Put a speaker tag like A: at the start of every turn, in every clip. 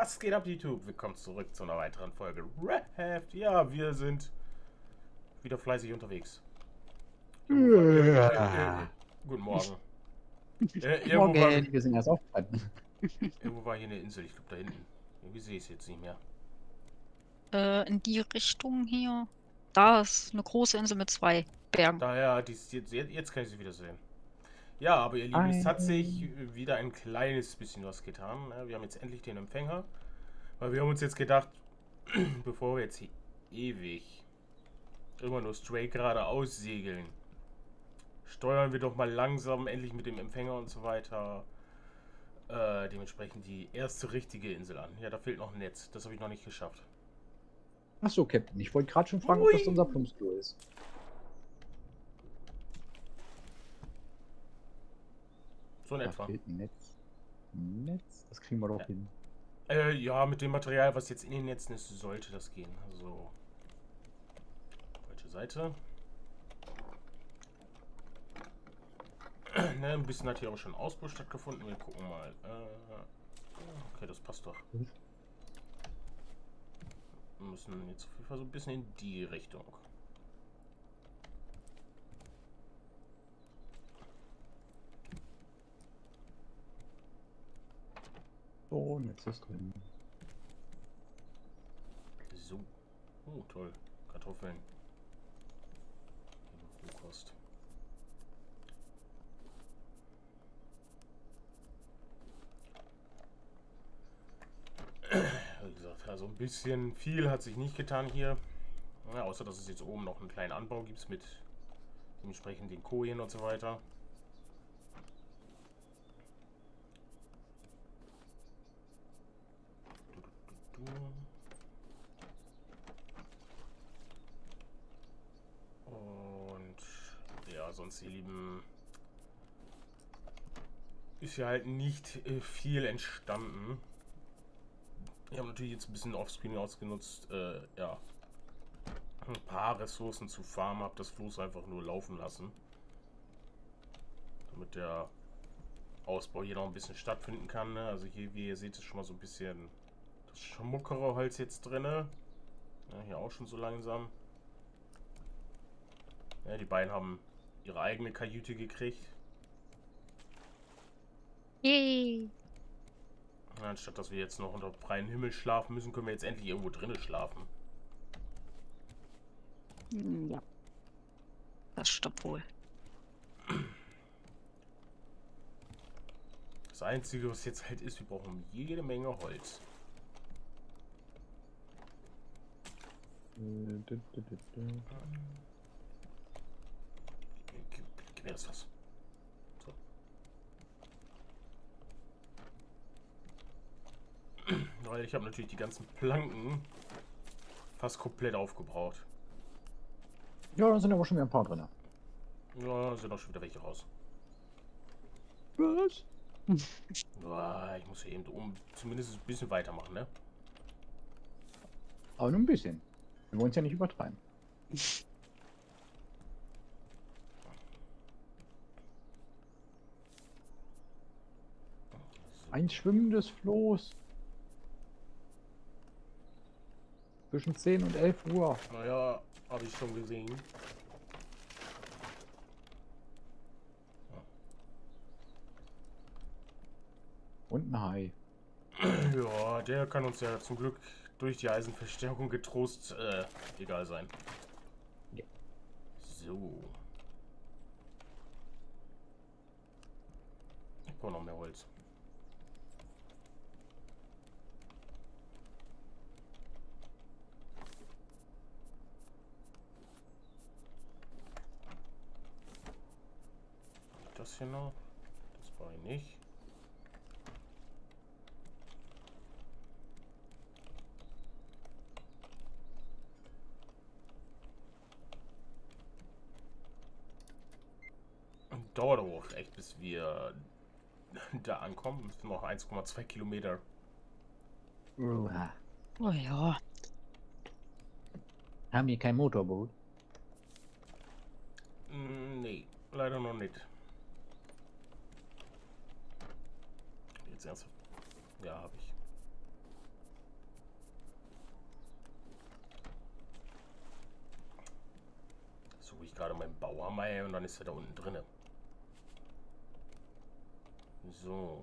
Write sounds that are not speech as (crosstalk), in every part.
A: Was geht ab, YouTube? Willkommen zurück zu einer weiteren Folge Raft. Ja, wir sind wieder fleißig unterwegs.
B: Ja.
A: Äh, äh, guten Morgen. Äh, irgendwo,
B: Morgen,
A: war,
B: wir sind erst aufgestanden. (laughs)
A: irgendwo war hier eine Insel, ich glaube da hinten. Irgendwie sehe ich es jetzt nicht mehr.
C: Äh, in die Richtung hier. Da ist eine große Insel mit zwei Bergen.
A: Daher, die ist jetzt, jetzt kann ich sie wieder sehen. Ja, aber ihr Lieben, es hat sich wieder ein kleines bisschen was getan. ne? Wir haben jetzt endlich den Empfänger. Weil wir haben uns jetzt gedacht, (clears throat) bevor wir jetzt hier ewig immer nur straight geradeaus segeln, steuern wir doch mal langsam endlich mit dem Empfänger und so weiter äh, dementsprechend die erste richtige Insel an. Ja, da fehlt noch ein Netz. Das habe ich noch nicht geschafft.
B: Achso, Captain. Ich wollte gerade schon fragen, ob das
A: Ui.
B: unser Plumpsklo ist.
A: So in
B: Da
A: etwa.
B: fehlt ein Netz. Ein Netz? Das kriegen wir doch
A: Ja.
B: hin.
A: Äh, ja, mit dem Material, was jetzt in den Netzen ist, sollte das gehen. So. Falsche Seite. (clears throat) ne, ein bisschen hat hier auch schon Ausbau stattgefunden. Wir gucken mal. Äh, okay, das passt doch. Wir müssen jetzt auf jeden Fall so ein bisschen in die Richtung.
B: So, Netz ist drin.
A: So. Oh, toll. Kartoffeln. Rohkost. Wie gesagt, also ein bisschen viel hat sich nicht getan hier. Ja, außer dass es jetzt oben noch einen kleinen Anbau gibt mit dementsprechend den Kojen und so weiter. Du, du, du, du. Und ja, sonst, ihr Lieben, ist ja halt nicht äh, viel entstanden. Ich habe natürlich jetzt ein bisschen Offscreen ausgenutzt, äh, ja, ein paar Ressourcen zu farmen, habe das Floß einfach nur laufen lassen. Damit der Ausbau hier noch ein bisschen stattfinden kann. Ne? Also hier, wie ihr seht, ist schon mal so ein bisschen das schmuckere Holz jetzt drin. Ja, hier auch schon so langsam. Ja, die beiden haben ihre eigene Kajüte gekriegt.
C: Yay!
A: Ja, Anstatt dass wir jetzt noch unter freiem Himmel schlafen müssen, können wir jetzt endlich irgendwo drinnen schlafen.
C: Hm, Ja. Das stimmt wohl.
A: Das Einzige, was jetzt halt ist, wir brauchen jede Menge Holz.
B: Äh,
A: gib mir das was. So. Weil ich habe natürlich die ganzen Planken fast komplett aufgebraucht.
B: Ja, da sind aber schon wieder ein paar drin.
A: Ja, sind auch schon wieder welche raus.
B: Was?
A: Ja, ich muss hier eben um zumindest ein bisschen weitermachen, ne?
B: Aber nur ein bisschen. Wir wollen es ja nicht übertreiben. Ein schwimmendes Floß. Zwischen 10 und 11 Uhr.
A: Naja, habe ich schon gesehen.
B: Und ein Hai.
A: Ja, der kann uns ja zum Glück durch die Eisenverstärkung getrost äh, egal sein.
B: Ja.
A: So. Ich brauche noch mehr Holz. Das hier noch. Das brauche ich nicht. dauert aber auch echt, bis wir (laughs) da ankommen. Es sind noch 1,2 Kilometer.
C: Oh ja.
B: Haben hier kein Motorboot?
A: Mm, Nee, leider noch nicht. Jetzt ernsthaft. Ja, habe ich. nämlich gerade meinen Ey, und dann ist er da unten drinne. So.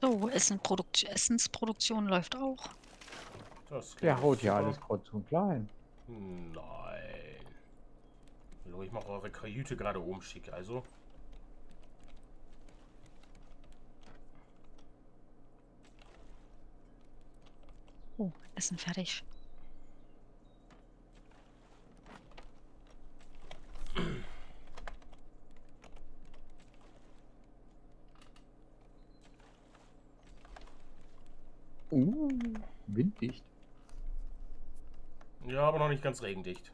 C: So, Essen Essensproduktion läuft auch.
A: Das
B: Der haut ja alles kurz und klein.
A: Nein. So, ich mache eure Kajüte gerade oben schick, also.
C: Oh, Essen fertig.
B: Uh, winddicht.
A: Ja, aber noch nicht ganz regendicht.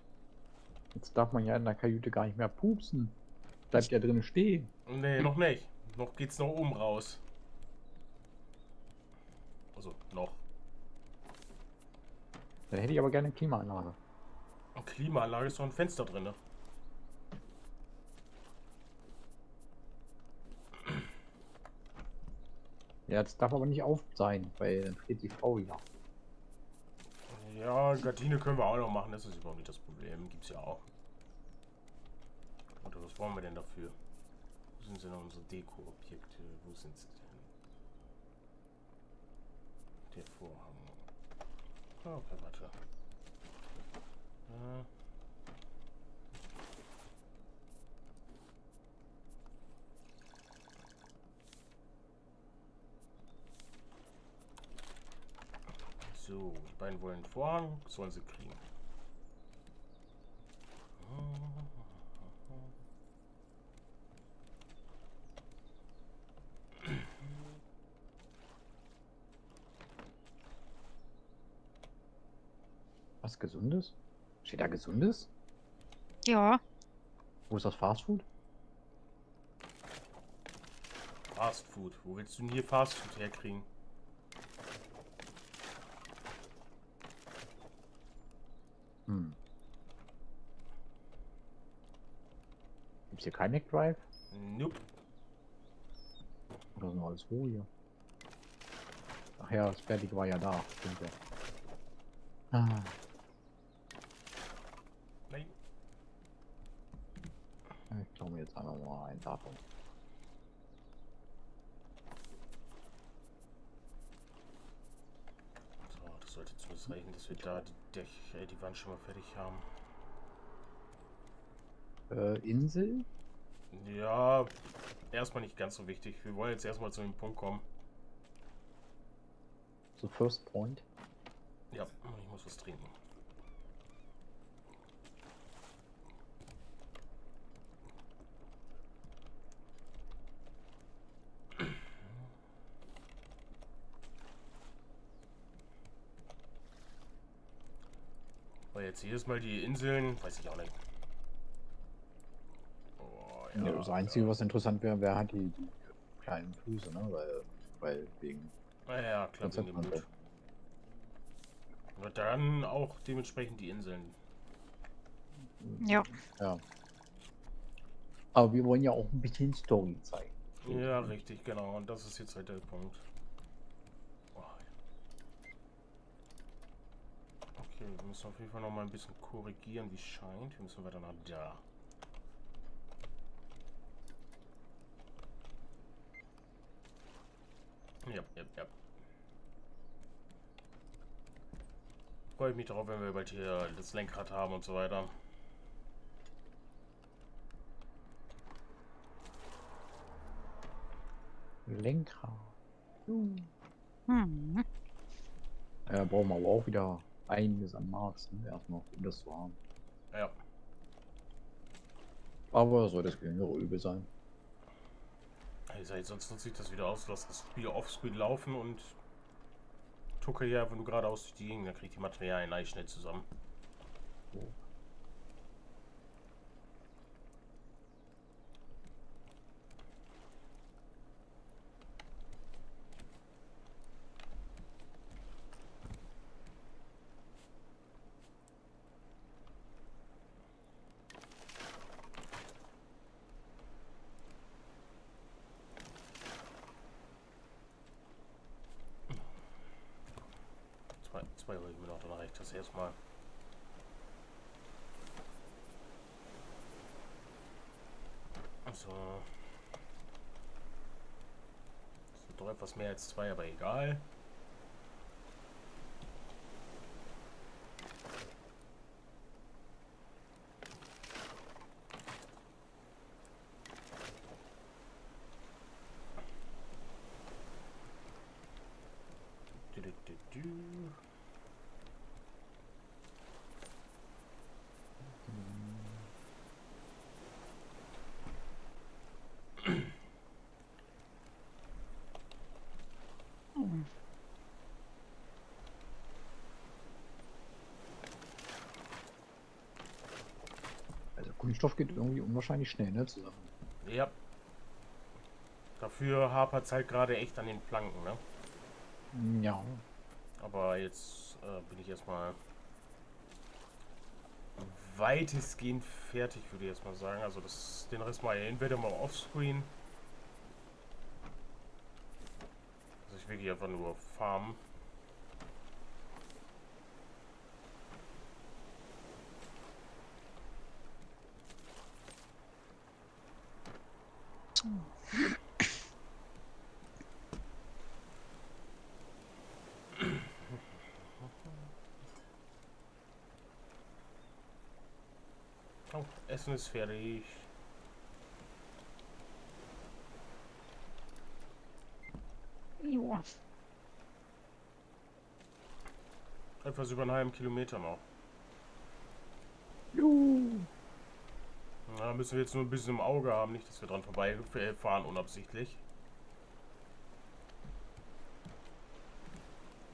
B: Jetzt darf man ja in der Kajüte gar nicht mehr pupsen. Bleibt ja drinnen stehen.
A: Nee, noch nicht. Noch geht's noch oben raus. Also, noch.
B: Dann hätte ich aber gerne eine Klimaanlage.
A: Und Klimaanlage ist doch ein Fenster drin. Ne?
B: Ja, das darf aber nicht auf sein, weil dann friert die Frau wieder.
A: Ja, Gardine können wir auch noch machen, das ist überhaupt nicht das Problem. Gibt's ja auch. Oder was brauchen wir denn dafür? Wo sind denn unsere Deko-Objekte? Wo sind sie denn? Der Vorhang. Okay, warte. So, die beiden wollen einen Vorhang, sollen sie kriegen.
B: Was Gesundes? Steht da Gesundes?
C: Ja,
B: Wo ist das Fastfood?
A: Fast Food. Wo willst du denn hier Fast Food herkriegen?
B: Hm. Gibt's hier kein McDrive?
A: Nope.
B: Oder ist noch alles hier? Ach ja, das Fertige war ja da. Stimmt ja. Ah,
A: Nein.
B: Einfach mal ein davon.
A: So, das sollte zumindest reichen, dass wir da die, Dech, äh, die Wand schon mal fertig haben.
B: Äh, Insel?
A: Ja, erstmal nicht ganz so wichtig. Wir wollen jetzt erstmal zu dem Punkt kommen.
B: So First Point.
A: Ja, ich muss was trinken. Jetzt jedes Mal die Inseln, weiß ich auch nicht. Oh,
B: Ja. das Einzige, was interessant wäre, wäre halt die, die kleinen Flüsse, ne? Weil, weil wegen.
A: Ah ja, klar, wegen dem. Blut. Und dann auch dementsprechend die Inseln.
C: ja.
B: Ja. Aber wir wollen ja auch ein bisschen Story zeigen.
A: Ja, richtig, genau. Und das ist jetzt halt der Punkt. Oh. Okay, wir müssen auf jeden Fall noch mal ein bisschen korrigieren, wie es scheint. Wir müssen weiter nach da. Ja, ja, ja. Freue ich mich darauf, wenn wir bald hier das Lenkrad haben und so weiter.
B: Lenkrad.
C: Hm.
B: Ja, brauchen wir aber auch wieder einiges an Marks, ne? Erstmal, um das zu haben.
A: Ja.
B: Aber soll das geringere Übel sein.
A: Seit sonst nutze ich das wieder aus, lass das Spiel offscreen laufen und tucke hier einfach nur geradeaus durch die Gegend, dann kriege ich die Materialien eigentlich schnell zusammen. zwei So. Das sind doch etwas mehr als zwei, aber egal. Du, du, du, du.
B: Kunststoff geht irgendwie unwahrscheinlich schnell, ne? Zusammen.
A: Ja. Dafür hapert es halt gerade echt an den Planken, ne?
B: Ja.
A: Aber jetzt äh, bin ich erstmal weitestgehend fertig, würde ich jetzt mal sagen. Also das, den Rest mal entweder mal offscreen. Also ich wirklich einfach nur farmen.
C: So.
A: Oh, Essen ist fertig.
C: Joa.
A: Etwas über einen halben Kilometer noch.
B: Juhu.
A: Na, müssen wir jetzt nur ein bisschen im Auge haben, nicht, dass wir dran vorbeifahren unabsichtlich.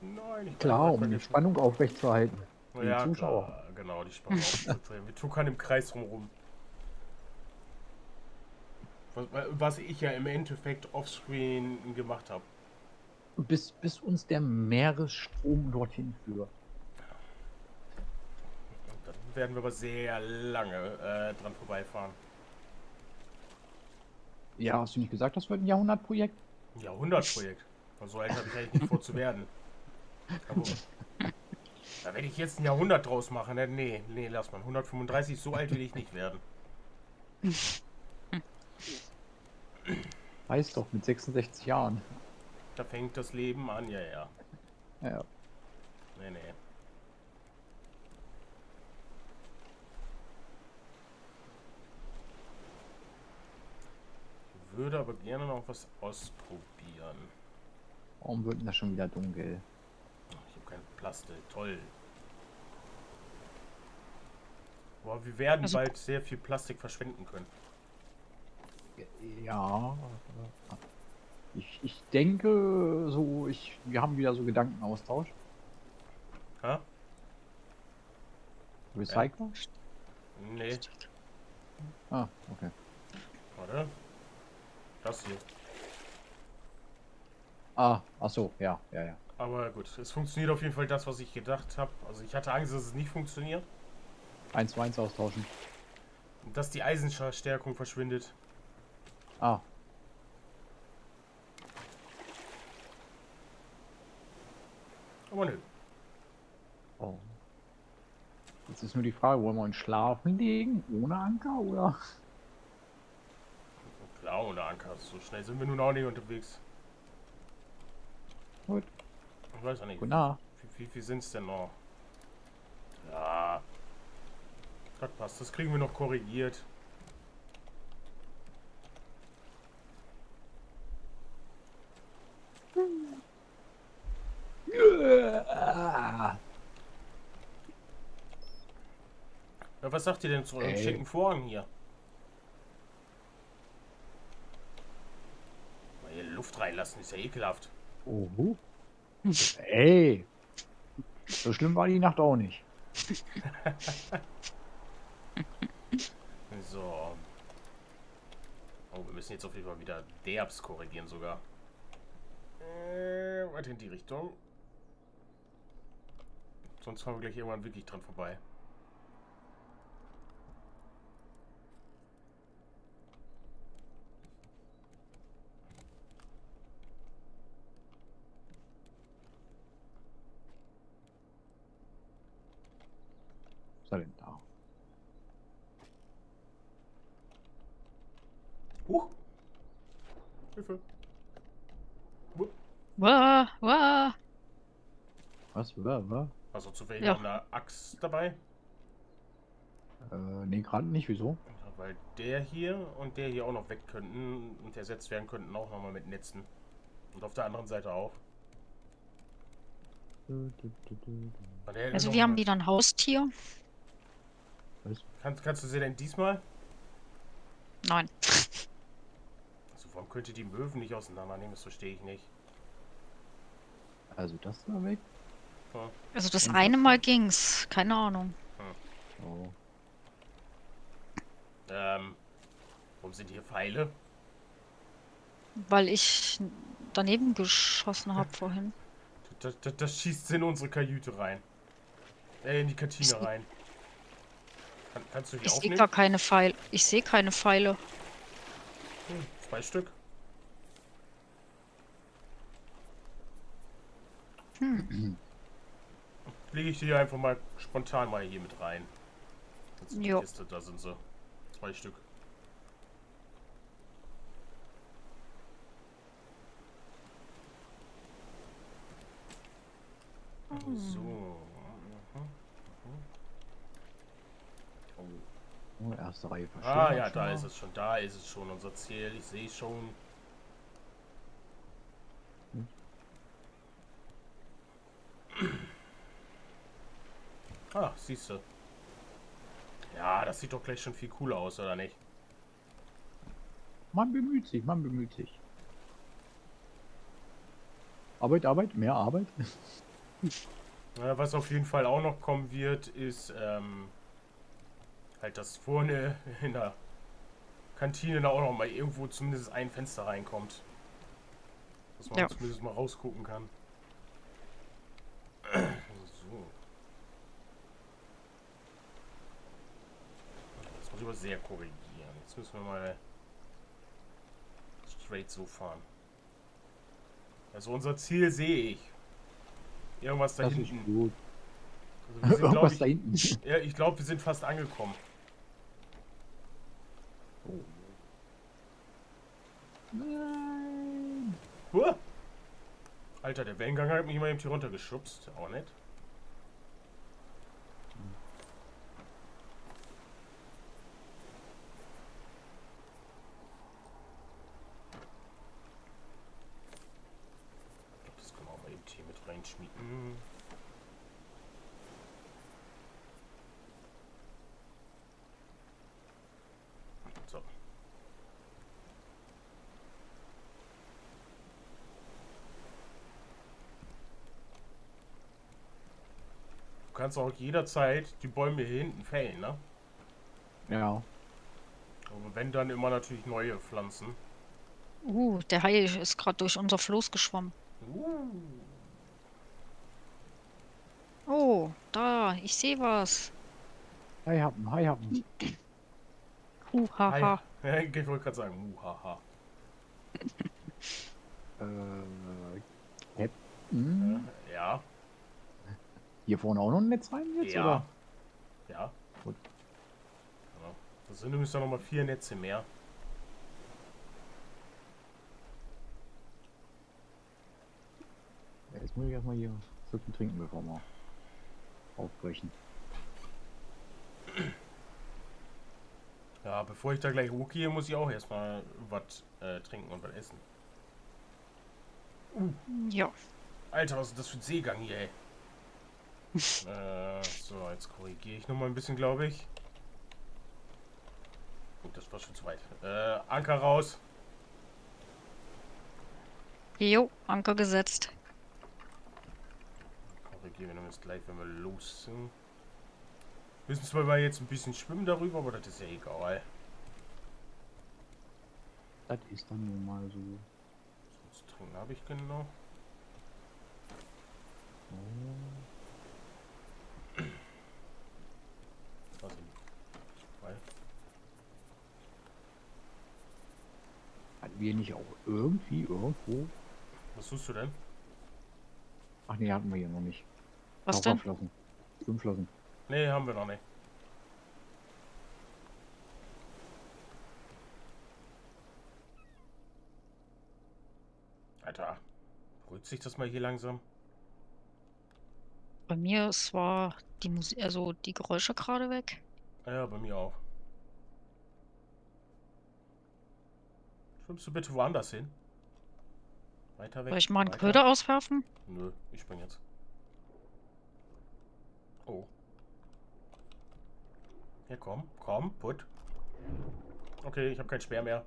A: Nein, ich
B: Klar, um die. Spannung aufrechtzuerhalten.
A: Ja,
B: Zuschauer.
A: klar, genau, die Spannung aufzudrehen. Wir tuckern im Kreis rumrum. Was, was ich ja im Endeffekt offscreen gemacht habe.
B: Bis, bis uns der Meeresstrom dorthin führt.
A: Dann werden wir aber sehr lange äh, dran vorbeifahren.
B: Ja, hast du nicht gesagt, das wird ein Jahrhundertprojekt?
A: Ein Jahrhundertprojekt. Und so alt habe ich eigentlich nicht vor zu werden. Aber, da (laughs) werde ich jetzt ein Jahrhundert draus machen. Ne? Nee, nee, lass mal. 135, so alt will ich nicht werden. (laughs)
B: Weiß doch, mit 66 Jahren.
A: Da fängt das Leben an, ja, ja.
B: Ja.
A: Nee, nee. Ich würde aber gerne noch was ausprobieren.
B: Warum wird denn das schon wieder dunkel?
A: Ich habe kein Plastik, toll. Boah, wir werden
C: Also-
A: bald sehr viel Plastik verschwenden können.
B: Ja. Ich, ich denke, so, ich, wir haben wieder so Gedankenaustausch.
A: Hä?
B: Recycler?
A: Nee,
B: Ah, okay.
A: warte. Das hier.
B: Ah, ach so, ja, ja, ja.
A: Aber gut, es funktioniert auf jeden Fall das, was ich gedacht habe. Also ich hatte Angst, dass es nicht funktioniert.
B: 1 zu 1 austauschen.
A: Dass die Eisenstärkung verschwindet.
B: Ah,
A: Aber nö.
B: oh. Jetzt ist nur die Frage, wollen wir uns schlafen legen? Ohne Anker oder?
A: Klar, ohne Anker. So schnell sind wir nun auch nicht unterwegs.
B: Gut,
A: Ich weiß auch nicht.
B: gute Nacht.
A: Wie, wie viel sind es denn noch? Ja. Das passt. Das kriegen wir noch korrigiert.
B: Ah.
A: Ja, was sagt ihr denn zu eurem schicken Vorhang hier? Mal hier Luft reinlassen, ist ja ekelhaft.
B: Oh. Ey. So schlimm war die Nacht auch nicht. (laughs)
A: So. Oh, wir müssen jetzt auf jeden Fall wieder derbs korrigieren sogar. Äh, weiter in die Richtung. Sonst fahren wir gleich irgendwann wirklich dran vorbei. Hilfe. Wupp.
C: Wah, wah.
B: Was? Was? Was?
A: Also zufällig
C: Ja.
A: noch eine Axt dabei.
B: Äh, nee, gerade nicht. Wieso?
A: Ja, Weil der hier und der hier auch noch weg könnten und ersetzt werden könnten auch nochmal mit Netzen. Und auf der anderen Seite auch.
C: Also wir haben wieder ein Haustier.
B: Was?
A: Kannst, kannst du sie denn diesmal?
C: Nein.
A: Warum könnt ihr die Möwen nicht auseinandernehmen? Das verstehe ich nicht.
B: Also das da weg?
A: Ja.
C: Also das
B: Und-
C: eine Mal ging's. Keine Ahnung.
B: Oh.
A: Ähm, warum sind hier Pfeile?
C: Weil ich daneben geschossen habe vorhin.
A: Das, das, das schießt in unsere Kajüte rein. Äh, in die Kantine
C: Ich-
A: rein. Kann, kannst du die
C: Ich sehe
A: aufnehmen?
C: gar keine Pfeile. Ich sehe keine Pfeile.
A: Hm, zwei Stück.
C: Hm.
A: Lege ich die einfach mal spontan mal hier mit rein.
C: Jo.
A: Kiste, da sind sie. Zwei Stück. So. mhm.
B: Oh, erste Reihe verstehen.
A: Ah ja, da
B: mal.
A: ist es schon. Da ist es schon, unser Ziel. Ich sehe schon.
B: Hm.
A: Ah, siehst du. Ja, das sieht doch gleich schon viel cooler aus, oder nicht?
B: Man bemüht sich, man bemüht sich. Arbeit, Arbeit, mehr Arbeit. (laughs)
A: Ja, was auf jeden Fall auch noch kommen wird, ist ähm, halt, dass vorne in der Kantine da auch noch mal irgendwo zumindest ein Fenster reinkommt. Dass man
C: Ja.
A: zumindest mal rausgucken kann. So. Jetzt muss ich aber sehr korrigieren. Jetzt müssen wir mal straight so fahren. Also unser Ziel sehe ich. Irgendwas da
B: Das ist
A: hinten.
B: gut.
A: Also wir sind, (laughs)
B: Irgendwas
A: ich,
B: da hinten.
A: ja, ich glaube, wir sind fast angekommen.
B: Nein.
A: Huh. Alter, der Wellengang hat mich mal eben hier runtergeschubst. Auch nett. Ich glaub, Das können wir auch mal eben hier mit reinschmieden. So. Du kannst auch jederzeit die Bäume hier hinten fällen, ne?
B: Ja.
A: Und wenn dann immer natürlich neue Pflanzen.
C: Uh, der Hai ist gerade durch unser Floß geschwommen.
A: Uh.
C: Oh, da, ich sehe was.
B: Hi, happen, hi, happen.
C: Huhaha.
A: Ja, (laughs) ich wollte gerade sagen, muhaha. (laughs)
B: Äh, Captain.
A: Ja,
B: Hier vorne auch noch ein Netz rein jetzt,
A: ja.
B: oder?
A: Ja.
B: Gut.
A: Ja. Das sind nämlich dann nochmal vier Netze mehr.
B: Ja, jetzt muss ich erstmal hier Suppen trinken, bevor wir aufbrechen.
A: Ja, bevor ich da gleich hochgehe, muss ich auch erstmal was äh, trinken und was essen.
C: Ja.
A: Alter, was ist das für ein Seegang hier, ey? Äh, so, jetzt korrigiere ich nochmal ein bisschen, glaube ich. Gut, das war schon zu weit. Äh, Anker raus.
C: Jo, Anker gesetzt.
A: Korrigieren wir jetzt gleich, wenn wir los sind. Müssen zwar mal jetzt ein bisschen schwimmen darüber, aber das ist ja egal.
B: Das ist dann nun mal so.
A: Was trinken habe ich genau. Was Fall.
B: Hatten wir nicht auch irgendwie irgendwo?
A: Was suchst du denn?
B: Ach nee, hatten wir hier noch nicht.
C: Was denn?
B: Flossen. Schwimmflossen.
A: Nee, haben wir noch nicht. Alter, ruht sich das mal hier langsam?
C: Bei mir ist zwar die Musik, also die Geräusche gerade weg.
A: Ja, bei mir auch. Schwimmst du bitte woanders hin? Weiter weg.
C: Soll ich mal einen. Köder auswerfen?
A: Nö, ich spring jetzt. Oh. Ja, komm, komm, put. Okay, ich habe kein Speer mehr.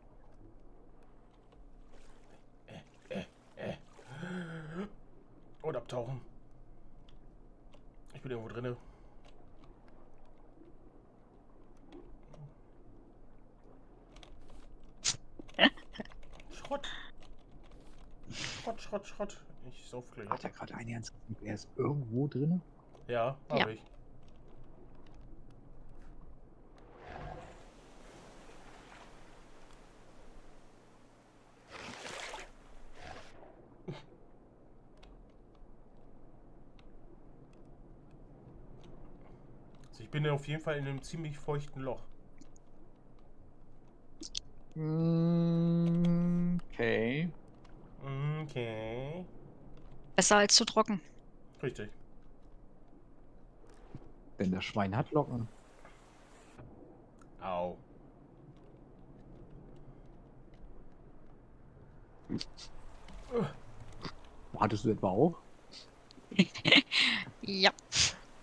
A: Äh, äh, äh. Und abtauchen. Ich bin irgendwo drinne. Schrott. Schrott, Schrott, Schrott. Ich sauf gleich.
B: Hat er gerade einen ernst? Er ist irgendwo drin?
A: Ja, habe
C: Ja.
A: ich. Also ich bin auf jeden Fall in einem ziemlich feuchten Loch.
B: Mm, Okay.
A: Okay.
C: Besser als zu trocken.
A: Richtig.
B: Denn das Schwein hat Locken.
A: Au.
B: Hattest du etwa auch? (laughs)
C: Ja.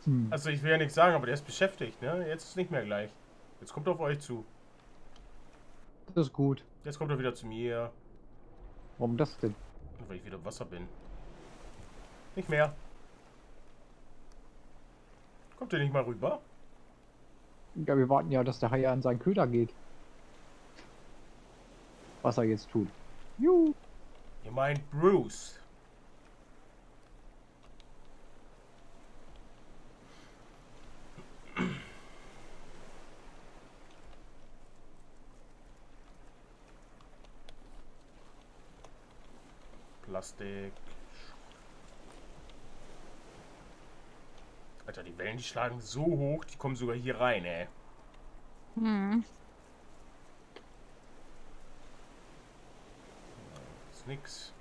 B: Hm.
A: Also ich will ja nichts sagen, aber der ist beschäftigt, ne? Jetzt ist nicht mehr gleich. Jetzt kommt er auf euch zu.
B: Das ist gut.
A: Jetzt kommt er wieder zu mir.
B: Warum das denn?
A: Weil ich wieder im Wasser bin. Nicht mehr. Kommt ihr nicht mal rüber?
B: Ja, wir warten ja, dass der Hai an seinen Köder geht. Was er jetzt tut. Juhu.
A: Ihr meint Bruce. Plastik. Alter, die Wellen, die schlagen so hoch, die kommen sogar hier rein, ey.
C: Hm.
A: Ist nix.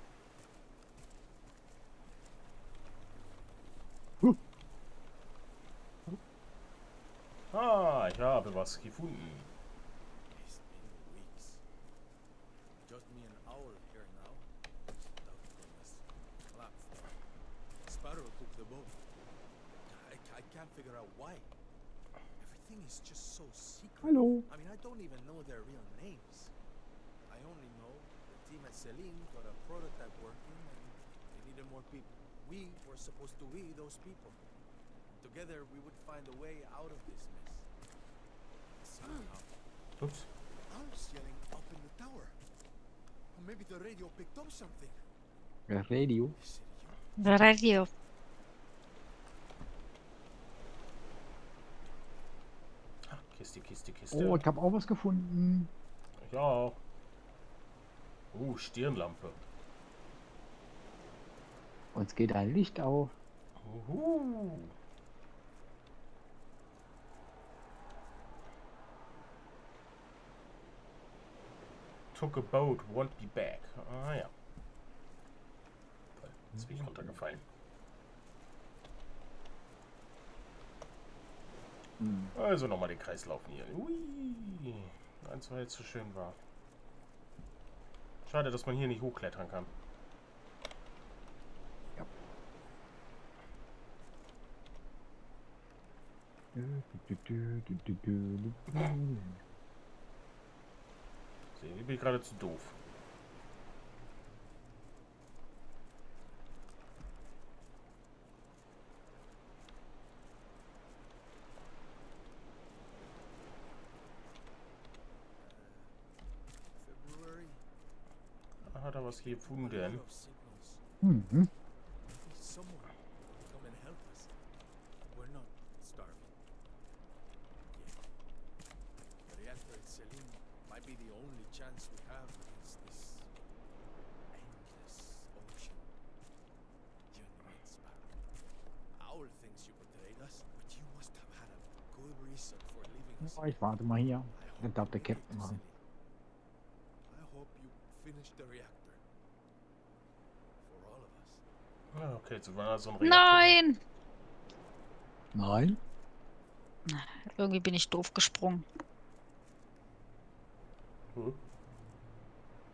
B: Huh.
A: Ah, ich habe was gefunden.
D: Can't figure out why. Everything is just so secret.
B: Hallo.
D: I mean, I don't even know their real names. I only know the team at Celine got a prototype working and they needed more people. We were supposed to be those people. Together, we would find a way out of this mess. Somehow.
A: Ups.
D: I was yelling up in the tower. Or maybe the radio picked up something.
B: The Radio.
D: The?
C: Radio.
A: Kiste, Kiste, Kiste.
B: Oh, ich habe auch was gefunden.
A: Ich auch. Uh, Stirnlampe.
B: Uns geht ein Licht auf.
A: Uhu. Took a boat, won't be back. Ah ja. Jetzt bin ich runtergefallen.
B: Hm.
A: Also nochmal den Kreis laufen hier. Ui. Eins, weil jetzt so schön war. Schade, dass man hier nicht hochklettern kann. Sehen, ich bin gerade zu doof. Da hat er was
D: What a lot
A: gefunden.
D: of signals.
B: Mhm.
D: Please, Someone come and help us. We're not starving. Yet. The reactor at Celine might be the only chance we have against this endless ocean. You admit, Sparrow. Owl thinks you betrayed us, but you must have had a good reason for leaving us.
B: Oh, ich warte mal hier.
D: I
B: Das darf der Captain
D: make
A: jetzt war so ein Reaktor.
C: Nein!
E: Nein?
C: Irgendwie bin ich doof gesprungen.
A: Hm.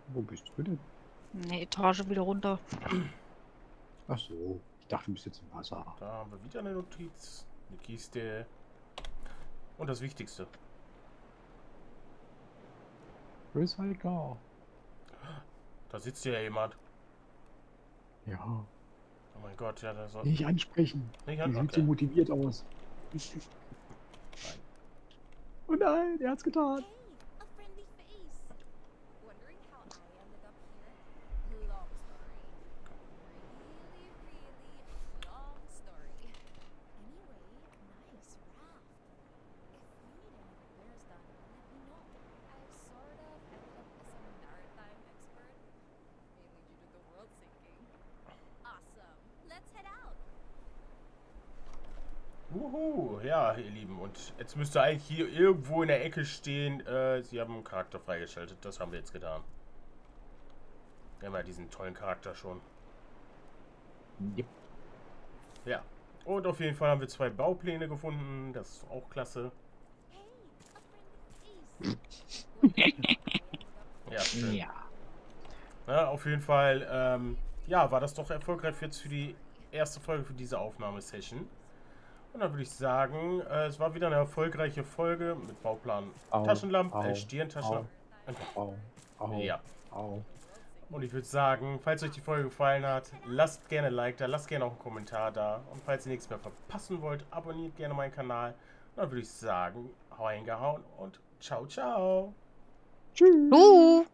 E: Wo bist du denn?
C: Eine Etage wieder runter.
E: Ach so. Ich dachte, du bist jetzt im Wasser.
A: Da haben wir wieder eine Notiz. Eine Kiste. Und das Wichtigste.
E: Recycle.
A: Da sitzt ja jemand.
E: Ja.
A: Oh mein Gott, ja, da soll.
E: Nicht ansprechen.
A: Nicht
E: Die
A: an,
E: sieht so
A: okay.
E: motiviert aus. (laughs) Oh nein, er hat's getan.
A: Und jetzt müsste eigentlich hier irgendwo in der Ecke stehen, äh, Sie haben einen Charakter freigeschaltet. Das haben wir jetzt getan. Wir haben ja diesen tollen Charakter schon.
E: Yep.
A: Ja. Und auf jeden Fall haben wir zwei Baupläne gefunden. Das ist auch klasse. Ja, schön.
E: Ja.
A: Na, auf jeden Fall, ähm, ja, war das doch erfolgreich jetzt für die erste Folge für diese Aufnahmesession. Und dann würde ich sagen, äh, es war wieder eine erfolgreiche Folge mit Bauplan
E: Au,
A: Taschenlampe,
E: au,
A: äh, Stirntaschenlampe.
E: Au. Au.
A: Ja.
E: Au.
A: Und ich würde sagen, falls euch die Folge gefallen hat, lasst gerne ein Like da, lasst gerne auch einen Kommentar da. Und falls ihr nichts mehr verpassen wollt, abonniert gerne meinen Kanal. Und dann würde ich sagen, hau reingehauen und ciao, ciao.
E: Tschüss.
C: Uh!